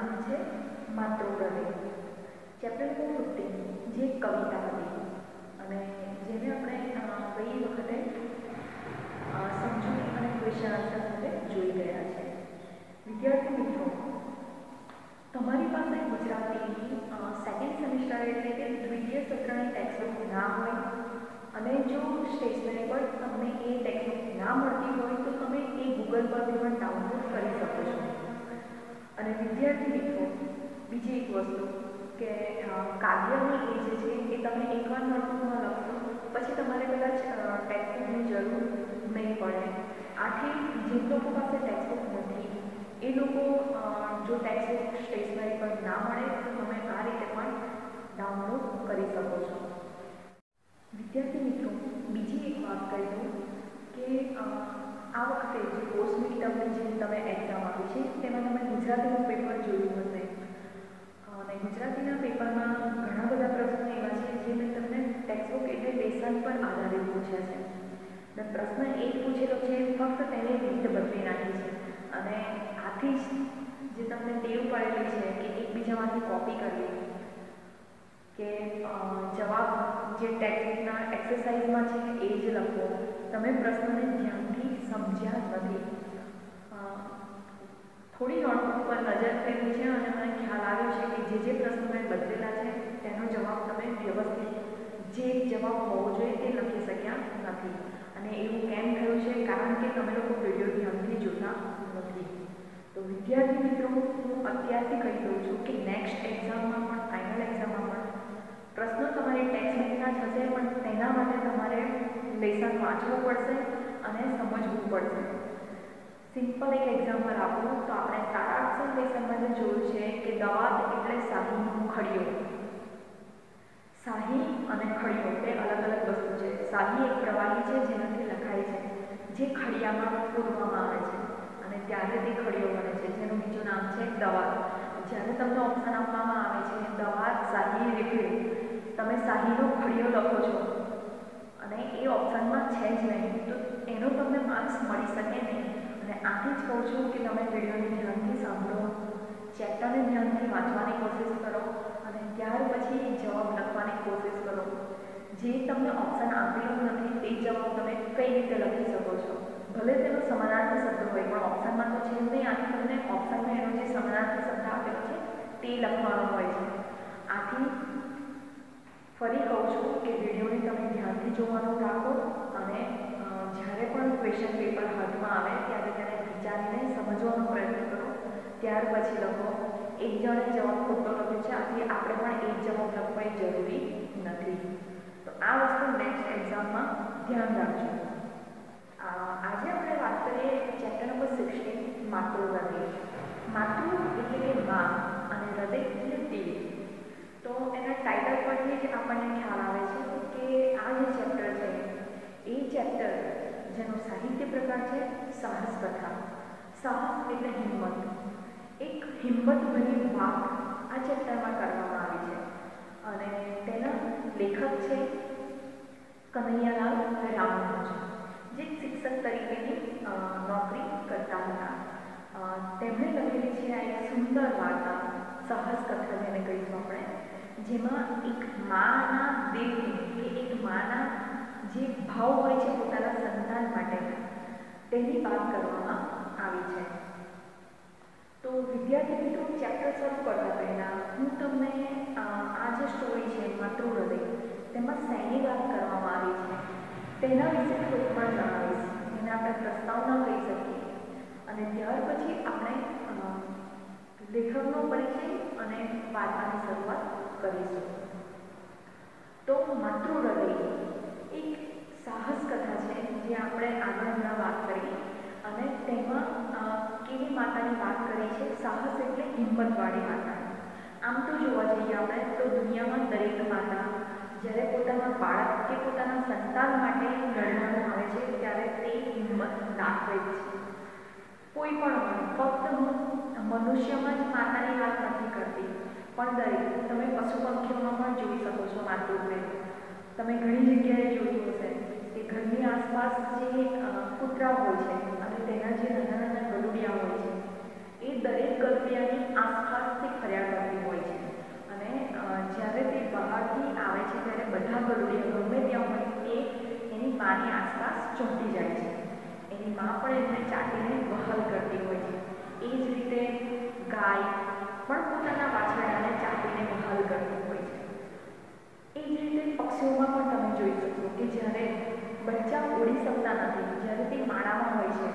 નામ છે માતૃહૃદય. Chapter number fifteen જે કવિતા હતી. અને જેને આપણે ગઈ વખતે સમજૂતી અને ક્વેશ્ચન આન્સર સાથે જોઈ ગયા છે. વિદ્યાર્થી મિત્રો, તમારી પાસે ગુજરાતીની સેકન્ડ સેમિસ્ટર એટલે કે દ્વિતીય સત્રની ટેક્સ્ટબુક ના હોય, અને જો સ્ટેશનરી પર તમને એ ટેક્સ્ટબુક ના મળતી હોય, તો તમે એ ગૂગલ પરથી પણ ડાઉનલોડ કરી શકો છો. અને વિદ્યાર્થી મિત્રો, બીજી એક વસ્તુ કે કાવ્યની એ જે છે એ તમે એકવાર નોટબુકમાં લખશો, પછી તમારે કદાચ ટેક્સ્ટબુકની જરૂર નહીં પડે. આથી જે લોકો પાસે ટેક્સ્ટબુક નથી, એ લોકો જો ટેક્સ્ટબુક સ્ટેશનરી પર ના મળે, તો તમે આ રીતે પણ ડાઉનલોડ કરી શકો છો. વિદ્યાર્થી મિત્રો, બીજી એક વાત કહી દઉં કે આ વખતે જે પોસ્ટ મિડટર્મની જે તમે એક્ઝામ આપી છે, તેમાં તમે ગુજરાતીનું પેપર જોયું હશે. અને ગુજરાતીના પેપરમાં ઘણા બધા પ્રશ્નો એવા છે જે મેં તમને ટેક્સ્ટબુક એટલે લેસન પર આધારિત પૂછ્યા છે. અને પ્રશ્ન એક પૂછેલો છે, ફક્ત તેને રીત બદલી નાખી છે. અને આથી જ જે તમને ટેવ પડેલી છે કે એકબીજામાંથી કોપી કરવી, કે જવાબ જે ટેક્સ્ટના એક્સરસાઇઝમાં છે એ જ લખવો, તમે પ્રશ્નને ધ્યાનથી સમજ્યા નથી થોડી નોટ ઉપર નજર કરી છે અને મને ખ્યાલ આવ્યો છે કે જે જે પ્રશ્નો મેં બદલેલા છે, તેનો જવાબ તમે વ્યવસ્થિત જે જવાબ હોવો જોઈએ તે લખી શક્યા નથી. અને એવું કેમ થયું છે? કારણ કે તમે લોકો વીડિયો ધ્યાનથી જોતા નથી. તો વિદ્યાર્થી મિત્રો, હું અત્યારથી કહી દઉં છું કે નેક્સ્ટ એક્ઝામમાં પણ ફાઇનલ એક્ઝામમાં પણ પ્રશ્નો તમારી ટેક્સ્ટબુકના જ હશે, પણ તેના માટે તમારે લેસન વાંચવું પડશે. અને સમજવું પડશે. સિમ્પલ એક એક્ઝામ્પલ આપું, તો આપણે સારા અક્ષર લેસનમાં જોયું છે કે દવાત એટલે શાહીનો ખડિયો. શાહી અને ખડિયો બે અલગ અલગ વસ્તુ છે. શાહી એક પ્રવાહી છે, જેનાથી લખાય છે, જે ખડિયામાં પૂરવામાં આવે છે અને ત્યારે તે ખડિયો બને છે, જેનું બીજું નામ છે દવાત. જ્યારે તમને ઓપ્શન આપવામાં આવે છે દવાત શાહી રિફિલ તમે શાહીનો ખડિયો લખો છો તમે વિડીયોને ધ્યાનથી સાંભળો, ચેપ્ટરને ધ્યાનથી વાંચવાની કોશિશ કરો અને ત્યાર પછી જવાબ લખવાની કોશિશ કરો. જે તમને ઓપ્શન આપેલું નથી, તે જવાબ તમે કઈ રીતે લખી શકો છો? ભલે તેનો સમાનાર્થી શબ્દ હોય, પણ ઓપ્શનમાં તો છે નહીં. આથી તમને ઓપ્શનમાં એનો જે સમાનાર્થી શબ્દ આપેલો છે, તે લખવાનો હોય છે. આથી ફરી કહું છું કે વિડીયોને તમે ધ્યાનથી જોવાનું રાખો અને જ્યારે પણ ક્વેશ્ચન પેપર હાથમાં આવે, ત્યારે તેને વિચારીને સમજવાનો પ્રયત્ન કરો ત્યાર પછી લખો એક જણે જવાબ ખોટો લખ્યો છે, આથી આપણે પણ એક જવાબ લખવાની જરૂરી નથી. તો આ વસ્તુ નેક્સ્ટ એક્ઝામમાં ધ્યાન રાખજો. આજે આપણે વાત કરીએ ચેપ્ટર નંબર સિક્સટીન માતૃહૃદય. માતૃ એટલે કે મા અને હૃદય એટલે દિલ તો એના ટાઇટલ પરથી જ આપણને ખ્યાલ આવે છે કે આ જે ચેપ્ટર છે એ ચેપ્ટર જેનો સાહિત્ય પ્રકાર છે સાહસ કથા સાહસ એટલે હિંમત એક હિંમતભરી વાત આ ચેપ્ટરમાં કરવામાં આવી છે. અને તેના લેખક છે કનૈયાલાલ રામાનુજ જે શિક્ષક તરીકેની નોકરી કરતા હતા. તેમણે લખેલી છે આ એક સુંદર વાર્તા, સાહસ કથા જેને કહીશું આપણે, જેમાં એક માના દિલની કે એક માના જે ભાવ હોય છે પોતાના સંતાન માટે, તેની વાત કરવામાં આવી છે. વિદ્યાર્થી મિત્રો ચેપ્ટર શરૂ કરતા પહેલાં હું તમને આ જે સ્ટોરી છે, માતૃહૃદય, તેમાં શેની વાત કરવામાં આવી છે. તેના વિશે થોડું પણ જણાવીશ. એને આપણે પ્રસ્તાવના કહી શકીએ. અને ત્યાર પછી આપણે લેખકનો પરિચય અને વાર્તાની શરૂઆત કરીશું. તો એક સાહસ કથા છે જે આપણે આગળ હમણાં વાત કરી અને તેમાં કેવી માતાની વાત કરી છે સાહસ એટલે હિંમતવાળી માતા. આમ તો જોવા જઈએ આપણે તો દુનિયામાં દરેક માતા જ્યારે પોતાના બાળક કે પોતાના સંતાન માટે લડવાનું આવે છે, ત્યારે તે હિંમત દાખવે છે. કોઈ પણ ફક્ત મનુષ્યમાં જ માતાની વાત નથી કરતી. પણ દરેક, તમે પશુ પંખીઓમાં પણ જોઈ શકો છો માતૃત્વે તમે ઘણી જગ્યાએ જોયું હશે કે ઘરની આસપાસ જે કૂતરા હોય છે અને તેના જે નાના નાના ગલુડિયા હોય છે એ દરેક ગરબિયાની આસપાસથી ફર્યા કરતી હોય છે. અને જ્યારે તે બહારથી આવે છે, ત્યારે બધા ગરુડિયા ગમે ત્યાં હોય એ એની માની આસપાસ ચોંટી જાય છે. એની મા પણ એમને ચાટીને વહાલ કરતી હોય છે. એ જ રીતે ગાય પણ પોતાના વાછરડાને ચાટીને વહાલ કરતી હોય છે. એ જ રીતે પક્ષીઓમાં પણ તમે જોઈ શકો કે જ્યારે બચ્ચા ઉડી શકતા નથી, જ્યારે તે માળામાં હોય છે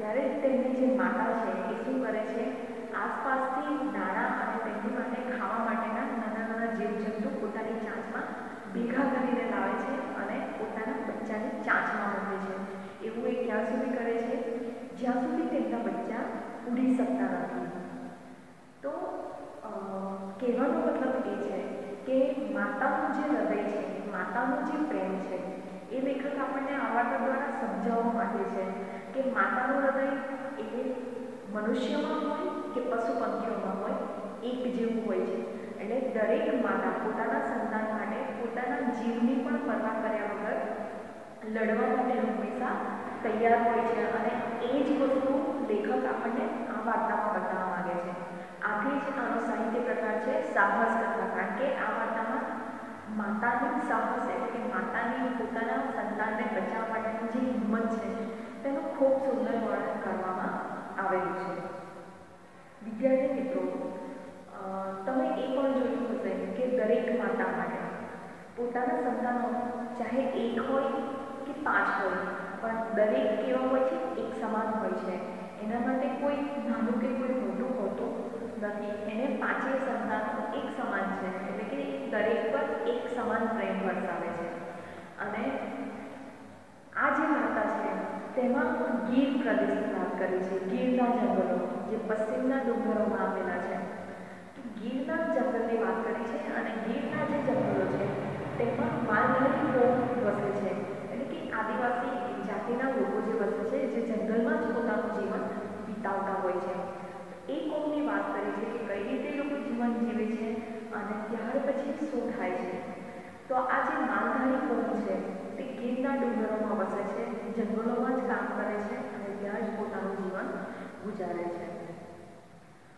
ત્યારે તેમની જે માતા છે એ શું કરે છે? આસપાસથી દાણા અને તેમની માટે ખાવા માટેના નાના નાના જીવજંતુ પોતાની ચાંચમાં ભેગા કરીને લાવે છે અને પોતાના બચ્ચાની ચાંચમાં મૂકે છે. એવું એ ક્યાં સુધી કરે છે? જ્યાં સુધી તેમના બચ્ચા ઉડી શકતા નથી. તો કહેવાનો મતલબ એ છે કે માતાનું જે હૃદય છે, માતાનો જે પ્રેમ છે, એ લેખક આપણને આ વાર્તા દ્વારા સમજાવવા માંગે છે. કે માતાનું હૃદય એ મનુષ્યમાં હોય કે પશુ પંખીઓમાં હોય, એક જેવું હોય છે. એટલે દરેક માતા પોતાના સંતાન માટે પોતાના જીવની પણ પરવા કર્યા વગર લડવા માટે હંમેશા તૈયાર હોય છે અને એ જ વસ્તુ લેખક આપણને આ વાર્તામાં બતાવવા માંગે છે. આથી જ આનો સાહિત્ય પ્રકાર છે સાહસ કથા કારણ કે આ વાર્તામાં માતાની સાહસ એટલે કે માતાની પોતાના સંતાનને બચાવવા માટેની જે હિંમત છે તેનું ખૂબ સુંદર વર્ણન કરવામાં આવેલું છે. વિદ્યાર્થી મિત્રો તમે એ પણ જોયું હશે કે દરેક માતા માટે પોતાના સંતાનો ચાહે એક હોય કે પાંચ હોય, પણ દરેક કેવા હોય છે એક સમાન હોય છે. એના માટે કોઈ નાનું કે કોઈ મોટું હોતું નથી. એને પાંચેય સંતાનો એક સમાન છે, એટલે કે દરેક પર એક સમાન પ્રેમ વરસાવે છે અને આ જે વાર્તા છે તેમાં ગીર પ્રદેશની વાત કરી છે. ગીરના જંગલો જે પશ્ચિમના ડુંગરોમાં આવેલા છે. ગીરના જંગલની વાત કરી છે અને ગીરના જે જંગલો છે, તેમાં માલધારી લોકો વસે છે. એટલે કે આદિવાસી જાતિના લોકો જે વસે છે, જે જંગલમાં જ પોતાનું જીવન વિતાવતા હોય છે. એ કોમની વાત કરી છે કે કઈ રીતે લોકો જીવન જીવે છે અને ત્યાર પછી શું થાય છે. તો આ જે માલધારી કોમ છે, તે ગીરના ડુંગરોમાં વસે છે. જંગલોમાં જ કામ કરે છે અને ત્યાં જ પોતાનું જીવન ગુજારે છે.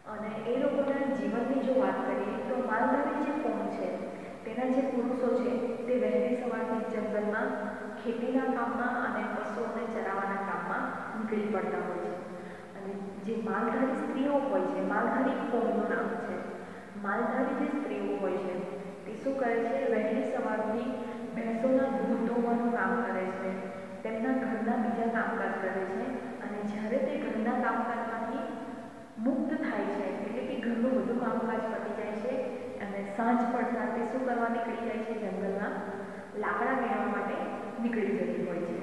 અને એ લોકોના જીવનની જો વાત કરીએ, તો માલધારી જે કોમ છે, તેના જે પુરુષો છે, તે વહેલી સવારથી જંગલમાં, ખેતીના કામમાં અને પશુઓને ચરાવવાના કામમાં નીકળી પડતા હોય છે. અને જે માલધારી સ્ત્રીઓ હોય છે, માલધારી કોમનું નામ છે? માલધારી જે સ્ત્રીઓ હોય છે, તે શું કરે છે? વહેલી સવારથી ભેંસોના દૂધ ધોવાનું કામ કરે છે, તેમના ઘરના બીજા કામકાજ કરે છે અને જ્યારે તે ઘરના કામકાજમાંથી મુક્ત થાય છે, એટલે કે ઘરનું બધું કામકાજ પતી જાય છે, અને સાંજ પડતા તે શું કરવા નીકળી જાય છે, જંગલમાં? લાકડા મેળવવા માટે નીકળી જતી હોય છે.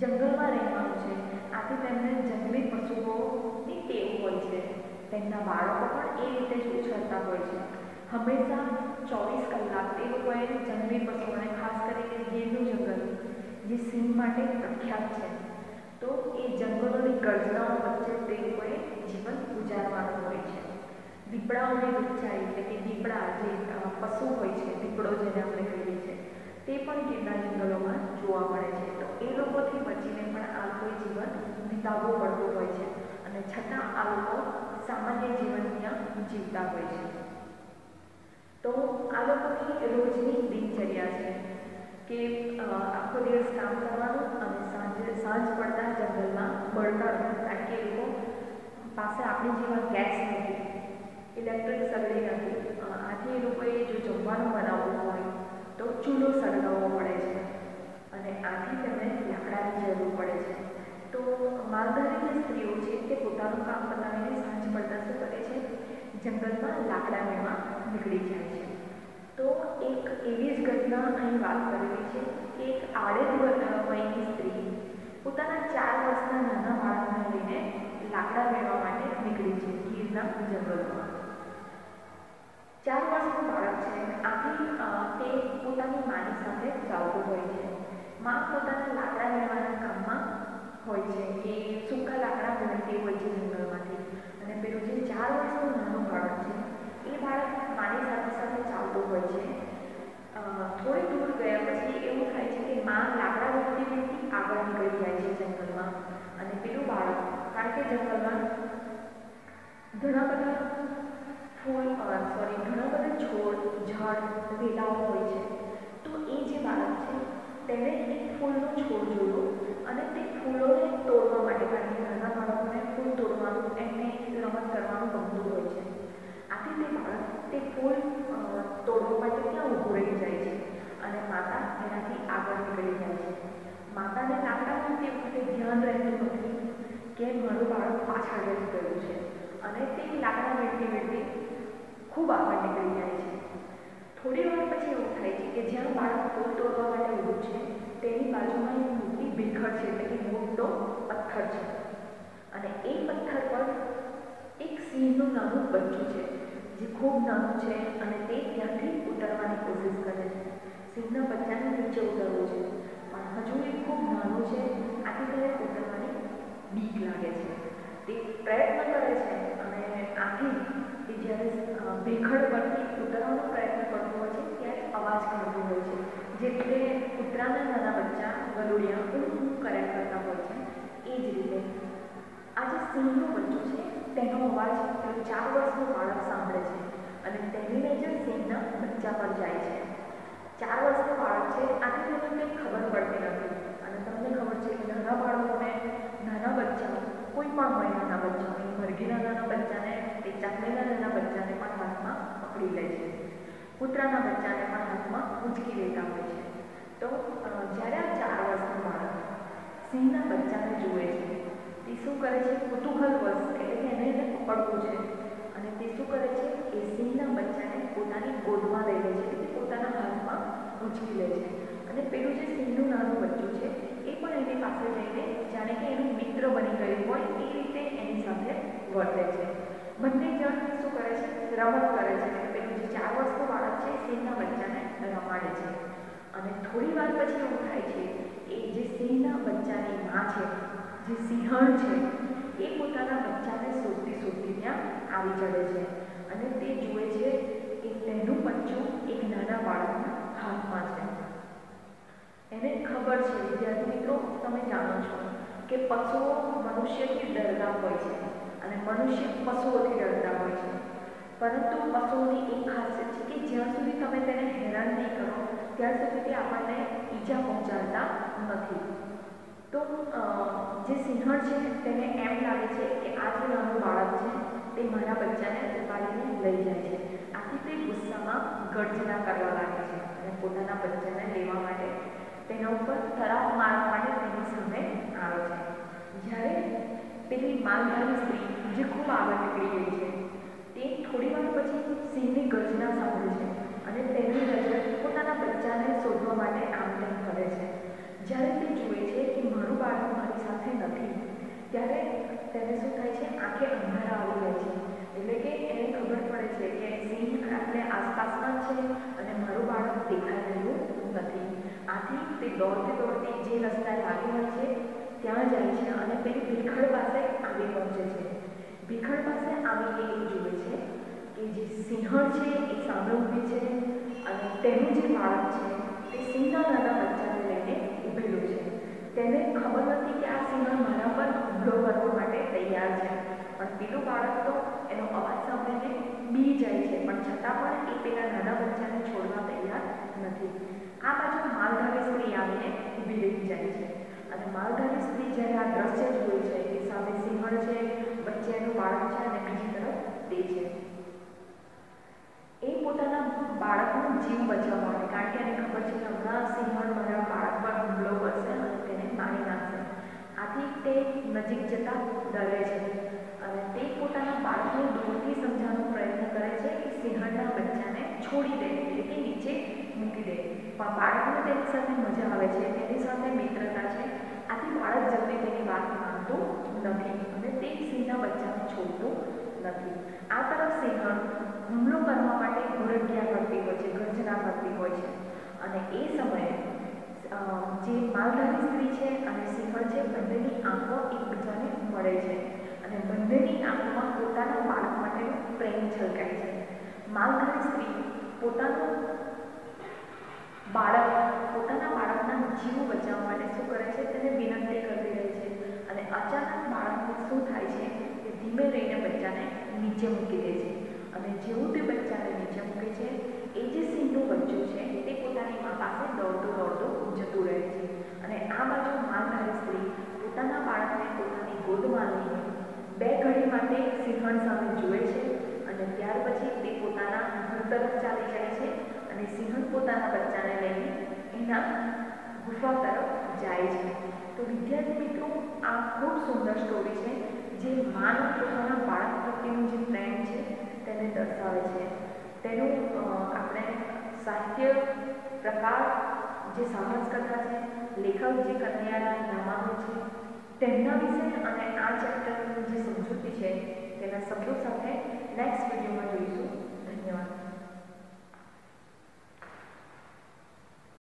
જંગલમાં રહેવાનું છે. આથી તેમને જંગલી પશુઓની ટેવ હોય છે. તેમના બાળકો પણ એ રીતે જ ઉછળતા હોય છે. હંમેશા ચોવીસ કલાક તે લોકોએ જંગલી પશુઓને ખાસ કરીને ગીરનું જંગલ, જે સિંહ માટે પ્રખ્યાત છે તો એ જંગલોની ગર્જનાઓ વચ્ચે તે લોકોએ જીવન ગુજારવાનું હોય છે દીપડાઓની લુચ્ચાઈ એટલે કે દીપડા જે પશુ હોય છે, દીપડો જેને આપણે કહીએ છીએ, તે પણ ગીરના જંગલોમાં જોવા મળે છે. તો એ લોકોથી બચીને પણ આ કોઈ જીવન વિતાવવું પડતું હોય છે અને છતાં આ લોકો સામાન્ય જીવન ત્યાં જીવતા હોય છે. તો આ લોકોની રોજની દિનચર્યા છે કે આખો દિવસ કામ કરવાનું અને સાંજે, સાંજ પડતા જંગલમાં બળતા કારણ કે એ લોકો પાસે આપણી જેવા ગેસ નથી. ઇલેક્ટ્રિક સગડી નથી. આથી એ લોકોએ જો જમવાનું બનાવવું હોય, તો ચૂલો સળગાવવો પડે છે. અને આથી તેમને લાકડાની જરૂર પડે છે. તો માલધારી જે સ્ત્રીઓ છે તે પોતાનું કામ પતાવીને સાંજ પડતા શું કરે છે? જંગલમાં લાકડા મેળવા નીકળી જાય છે. તો એક એવી જ ઘટના અહીં વાત કરેલી છે કે એક આડેદ વયની સ્ત્રી પોતાના ચાર વર્ષના નાના બાળકને લઈને લાકડા મેળવવા માટે નીકળી છે ગીરના જંગલોમાં. ચાર વર્ષનું બાળક છે આથી તે પોતાની માની સાથે ચાલતું હોય છે. મા પોતાના લાકડા લેવાના કામમાં હોય છે કે સૂકા લાકડા મેળવતી હોય છે જંગલમાંથી. અને પેલું જે ચાર વર્ષનું નાનું બાળક છે, એ બાળક માની સાથે સાથે ચાલતું હોય છે. થોડી દૂર ગયા પછી એવું થાય છે કે મા લાકડા વેચતી વ્યક્તિ આગળ નીકળી જાય છે જંગલમાં. અને પેલું બાળક, કારણ કે જંગલમાં ઘણા બધા સોરી ઘણા બધા છોડ, ઝાડ, વેલાઓ હોય છે. તો એ જે બાળક છે તેણે એક ફૂલનો છોડ જોયો અને તે ફૂલોને તોડવા માટે કારણ કે નાના બાળકોને ફૂલ તોડવાનું, એમને રમત કરવાનું ગમતું હોય છે. આથી તે બાળક તે ફૂલ તોડવા માટે ત્યાં ઊભું રહી જાય છે અને માતા એનાથી આગળ નીકળી જાય છે. માતાને લાકડામાં તે વખતે ધ્યાન રહેતું નથી કે મારું બાળક પાછળ રહી ગયું છે અને તે લાકડા વેઠી વેઠી ખૂબ આપણને કરી જાય છે. થોડી વાર પછી એવું થાય છે કે જ્યાં બાળક ફૂલ તોડવા માટે ઊભું છે, તેની બાજુમાં એક મોટી ભીખડ છે, એટલે કે મોટો પથ્થર છે. અને એ પથ્થર પર એક સિંહનું નાનું બચ્ચું છે, જે ખૂબ નાનું છે અને તે ત્યાંથી ઉતરવાની કોશિશ કરે છે. સિંહના બચ્ચાને નીચે ઉતરવું છે, પણ હજુ એ ખૂબ નાનું છે આથી તેને ઉતરવાની બીક લાગે છે. તે પ્રયત્ન કરે છે અને આથી તે જ્યારે ભેખડ પરથી ઉતરવાનો પ્રયત્ન કરતો હોય છે, ત્યારે અવાજ કરતો હોય છે. જે રીતે કૂતરાના નાના બચ્ચા ગલુડિયા ઊં કર્યા કરતા હોય છે, એ જ રીતે. આ જે સિંહનું બચ્ચું છે, તેનો અવાજ પેલું ચાર વર્ષનું બાળક સાંભળે છે અને તેની નજર સિંહના બચ્ચા પર જાય છે. ચાર વર્ષનું બાળક છે, આથી તેને કંઈ ખબર પડતી નથી. અને તમને ખબર છે કે નાના બાળકોને નાના બચ્ચા, કોઈ પણ હોય નાના બચ્ચા મરઘીના નાના બચ્ચાને તે ચાકલીના નાના બચ્ચાને પણ હાથમાં પકડી લે છે. કૂતરાના બચ્ચાને પણ હાથમાં ઉંચકી લેતા હોય છે. તો જ્યારે આ ચાર વર્ષનું બાળક સિંહના બચ્ચાને જુએ છે, તે શું કરે છે? કુતૂહલવશ એટલે કે એને એને પકડવું છે. અને તે શું કરે છે? એ સિંહના બચ્ચાને પોતાની ગોદમાં લઈ લે છે. તે પોતાના હાથમાં ઉંચકી લે છે. અને પેલું જે સિંહનું નાનું બચ્ચું છે, એ પણ એની પાસે જઈને જાણે કે એનું મિત્ર બની ગયું હોય, એ રીતે એની સાથે વર્તે છે. બંને જણ શું કરે છે? રમત કરે છે. ચાર વર્ષનું બાળક છે સિંહના બચ્ચાને રમાડે છે અને થોડી વાર પછી એવું થાય છે એ જે સિંહના બચ્ચાની માં છે જે સિંહણ છે એ પોતાના બચ્ચાને શોધતી શોધતી ત્યાં આવી ચડે છે અને તે જુએ છે કે તેનું બચ્ચું એક નાના બાળકના હાથમાં છે એને ખબર છે વિદ્યાર્થી મિત્રો તમે જાણો છો કે પશુઓ મનુષ્યથી ડરતા હોય છે અને મનુષ્ય પશુઓથી ડરતા હોય છે પરંતુ પશુઓની એક ખાસિયત છે કે જ્યાં સુધી તમે તેને હેરાન નહીં કરો, ત્યાં સુધી તે આપણને ઈજા પહોંચાડતા નથી. તો જે સિંહણ છે તેને એમ લાગે છે કે આ જે નાનું બાળક છે તે મારા બચ્ચાને ઉપાડીને લઈ જાય છે. આથી તે ગુસ્સામાં ગર્જના કરવા લાગે છે અને પોતાના બચ્ચાને લેવા માટે તેના ઉપર તરાવ મારવા માટે તેની સામે આવે છે. જ્યારે પેલી માલધારી સ્ત્રી જે ખૂબ આગળ નીકળી ગઈ છે તે થોડી વાર પછી સિંહની ગર્જના સાંભળે છે અને તેની નજર પોતાના બચ્ચાને શોધવા માટે આમ કરે છે. જ્યારે તે જુએ છે કે મારું બાળક મારી સાથે નથી, ત્યારે તેને શું થાય છે? આંખે અંધારા આવી જાય છે. એટલે કે એને ખબર પડે છે કે સિંહ આપણે આસપાસના છે અને મારું બાળક દેખાઈ રહ્યું નથી. આથી તે દોડતી દોડતી જે રસ્તા લાગેલા છે, ત્યાં જાય છે અને પેલી ભીખડ પાસે આવી પહોંચે છે. ભીખડ પાસે આવીને એ જુએ છે કે જે સિંહણ છે, એ સામે ઊભી છે અને તેનું જે બાળક છે, તે સિંહના નાના બચ્ચાને લઈને ઊભેલું છે. તેને ખબર નથી કે આ સિંહ મારા પર હુમલો કરવા માટે તૈયાર છે. પણ પેલું બાળક તો એનો અવાજ સાંભળીને બી જાય છે, પણ છતાં પણ એ પેલા નાના બચ્ચાને છોડવા તૈયાર નથી. આ બાજુ માલધારી સ્ત્રી આવીને ઊભી રહી જાય છે. અને માલધારી સ્ત્રી જ્યારે આ દ્રશ્ય જુએ છે કે સામે સિંહણ છે બાળક છે અને બીજી તરફ તે છે. એ પોતાના બાળકનો જીવ બચાવવા માટે, કારણ કે એને ખબર છે કે હમણાં સિંહણ મારા બાળક પર હુમલો કરશે અને તેને મારી નાખશે. આથી તે નજીક જતાં ડરે છે અને તે પોતાના બાળકને દૂરથી સમજાવવાનો પ્રયત્ન કરે છે કે સિંહણના બચ્ચાને છોડી દે, એટલે કે નીચે મૂકી દે. પણ બાળકને તેની સાથે મજા આવે છે, તેની સાથે મિત્રતા છે. આથી બાળક જલ્દી તેની વાત માનતું નથી અને તે સિંહના બચ્ચાને છોડતું નથી. આ તરફ સિંહણ હુમલો કરવા માટે ઘોરડિયા કરતી હોય છે, ગર્જના કરતી હોય છે. અને એ સમયે જે માલધારી સ્ત્રી છે અને સિંહણ છે, બંનેની આંખો એકબીજાને મળે છે. અને બંનેની આંખોમાં પોતાના બાળક માટેનો પ્રેમ છલકાય છે. માલધારી સ્ત્રી પોતાનું બાળક, પોતાના બાળકના જીવ બચાવવા માટે શું કરે છે? તેને વિનંતી કરતી રહે છે. અને અચાનક બાળકને શું થાય છે? ધીમે રહીને બચ્ચાને નીચે મૂકી દે છે. અને જેવું તે બચ્ચાને નીચે મૂકે છે, એ જે સિંહનું બચ્ચું છે, તે પોતાની મા પાસે દોડતો દોડતો જતું રહે છે. અને આ બાજુ માલધારી સ્ત્રી પોતાના બાળકને પોતાની ગોદમાં લઈને બે ઘડી માટે સિંહણ સામે જુએ છે અને ત્યાર પછી તે પોતાના ઘર તરફ ચાલી જાય છે અને સિંહણ પોતાના બચ્ચાને લઈને એના ગુફા તરફ જાય છે. તો વિદ્યાર્થી મિત્રો, આ ખૂબ સુંદર સ્ટોરી છે. જે માનો પોતાના બાળક પ્રત્યેનું જે પ્રેમ છે તેને દર્શાવે છે. તેનું આપણે સાહિત્ય પ્રકાર, જે સમાજ કથા છે, લેખક જે કન્યાના નામાનો છે, તેમના વિશે અને આ ચેપ્ટરની જે સમજૂતી છે, તેના શબ્દો સાથે નેક્સ્ટ વિડીયોમાં જોઈશું.